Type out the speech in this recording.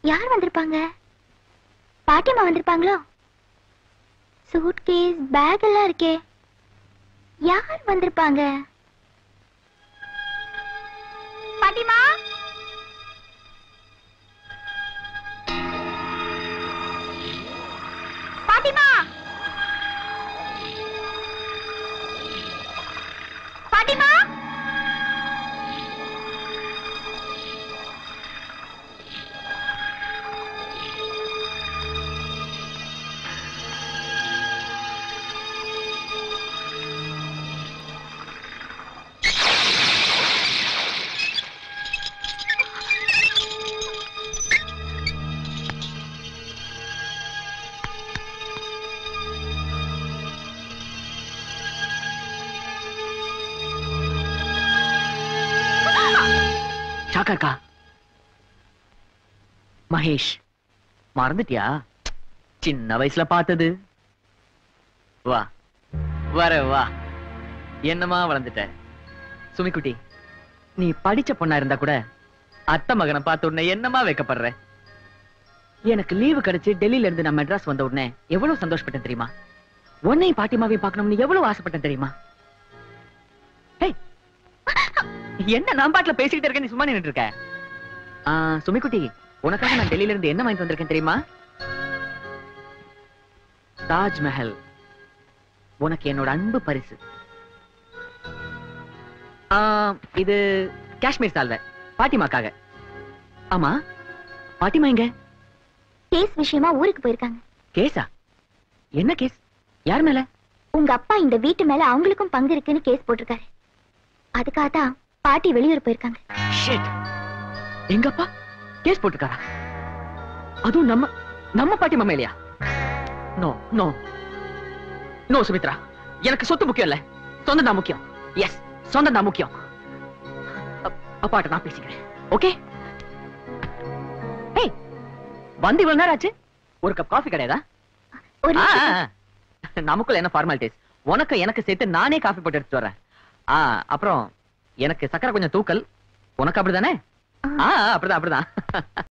யார் வந்திருப்பாங்க? பாட்டியம்மா வந்திருப்பாங்களோ? சூட்கேஸ் பேக் எல்லாம் இருக்கே. யார் வந்திருப்பாங்க? பாட்டிமா பாட்டிமா ஷாக்கா மகேஷ். மறந்துட்டியா? சின்ன வயசுல பார்த்தது. வா. வர வா. என்னமா வளர்ந்துட்ட? சுமிக்குட்டி நீ படிச்ச பொண்ணா இருந்தா கூட அத்தை மகனை பார்த்த உடனே என்னமா வைக்கப்படுற? எனக்கு லீவு கிடைச்சு டெல்லியில இருந்து நான் மெட்ராஸ் வந்த உடனே எவ்வளவு சந்தோஷப்பட்டேன் தெரியுமா? உன்னையும் பாட்டிமாவையும் பார்க்கணும்னு எவ்வளவு ஆசைப்பட்டேன் தெரியுமா? என்ன நான் பாட்டுல பேசிக்கிட்டு இருக்கேன் நீ சும்மா நின்னுட்டு இருக்க? சுமிக்குட்டி உனக்காக நான் டெல்லியில இருந்து என்ன வாங்கிட்டு வந்திருக்கேன் தெரியுமா? தாஜ்மஹல். உனக்கு என்னோட அன்பு பரிசு. இது காஷ்மீர் சால்வை. பாட்டிமாக்காக. ஆமா? பாட்டிமா எங்க? கேஸ் விஷயமா ஊருக்கு போயிருக்காங்க. கேஸா? என்ன கேஸ்? யார் மேல? உங்க அப்பா இந்த வீட்டு மேல அவங்களுக்கும் பங்கு இருக்குன்னு கேஸ் போட்டிருக்காரு. அதுக்காக தான் பாட்டி வெளியூர் போயிருக்காங்க. ஷிட் எங்க அப்பா கேஸ் போட்டுருக்காரா அதுவும் நம்ம நம்ம பாட்டி மாமா இல்லையா? No no no Sumitra. எனக்கு சொத்து முக்கியம் இல்ல. சொந்தம் தான் முக்கியம். எஸ் சொந்தம் தான் முக்கியம். அப்- அப்பாட்ட நான் பேசிக்கிறேன். ஓகே வந்து இவ்வளவு நேரம் ஆச்சு? ஒரு கப் காஃபி கிடையாதா. நமக்குள்ள என்ன ஃபார்மாலிட்டிஸ் உனக்கு எனக்கு சேர்த்து நானே காஃபி போட்டு எடுத்துட்டு வரேன் அப்புறம் எனக்கு சக்கரை கொஞ்சம் தூக்கல். உனக்கு அப்படிதானே? அப்படிதான் அப்படிதான்.